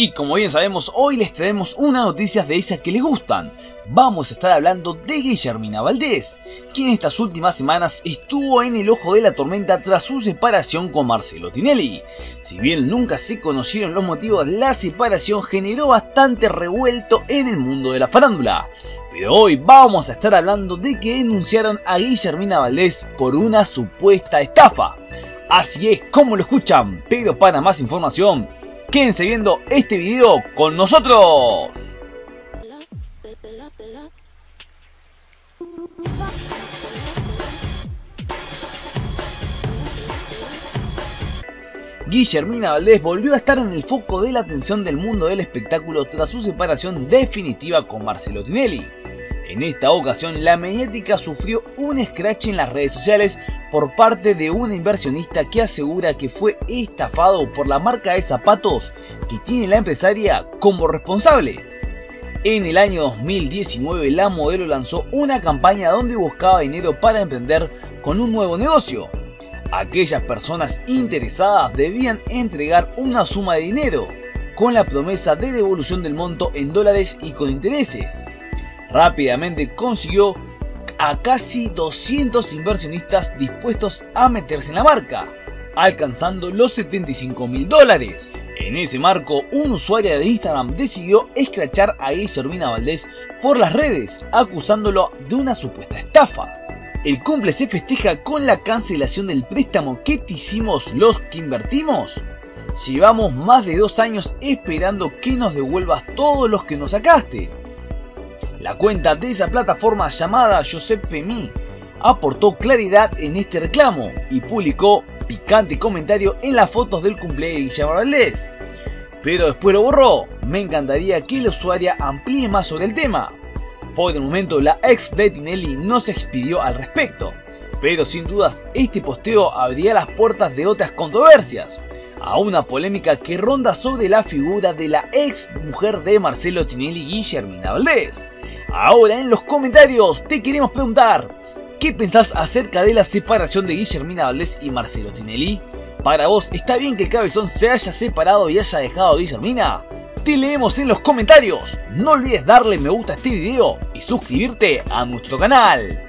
Y como bien sabemos, hoy les traemos unas noticias de esas que les gustan. Vamos a estar hablando de Guillermina Valdés, quien estas últimas semanas estuvo en el ojo de la tormenta tras su separación con Marcelo Tinelli. Si bien nunca se conocieron los motivos, la separación generó bastante revuelto en el mundo de la farándula. Pero hoy vamos a estar hablando de que denunciaron a Guillermina Valdés por una supuesta estafa. Así es como lo escuchan, pero para más información Quédense viendo este video con nosotros. Guillermina Valdés volvió a estar en el foco de la atención del mundo del espectáculo tras su separación definitiva con Marcelo Tinelli. En esta ocasión, la mediática sufrió un scratch en las redes sociales por parte de un inversionista que asegura que fue estafado por la marca de zapatos que tiene la empresaria como responsable. En el año 2019 la modelo lanzó una campaña donde buscaba dinero para emprender con un nuevo negocio. Aquellas personas interesadas debían entregar una suma de dinero, con la promesa de devolución del monto en dólares y con intereses. Rápidamente consiguió a casi 200 inversionistas dispuestos a meterse en la marca, alcanzando los 75 mil dólares. En ese marco, un usuario de Instagram decidió escrachar a Guillermina Valdés por las redes, acusándolo de una supuesta estafa. El cumple se festeja con la cancelación del préstamo que te hicimos los que invertimos. Llevamos más de dos años esperando que nos devuelvas todos los que nos sacaste. La cuenta de esa plataforma llamada Josep Mi aportó claridad en este reclamo y publicó picante comentario en las fotos del cumpleaños de Guillermo Valdés. Pero después lo borró. Me encantaría que la usuaria amplíe más sobre el tema. Por el momento la ex de Tinelli no se expidió al respecto. Pero sin dudas este posteo abría las puertas de otras controversias. A una polémica que ronda sobre la figura de la ex mujer de Marcelo Tinelli Guillermina Valdés. Ahora en los comentarios te queremos preguntar, ¿qué pensás acerca de la separación de Guillermina Valdés y Marcelo Tinelli? ¿Para vos está bien que el cabezón se haya separado y haya dejado a Guillermina? Te leemos en los comentarios. No olvides darle me gusta a este video y suscribirte a nuestro canal.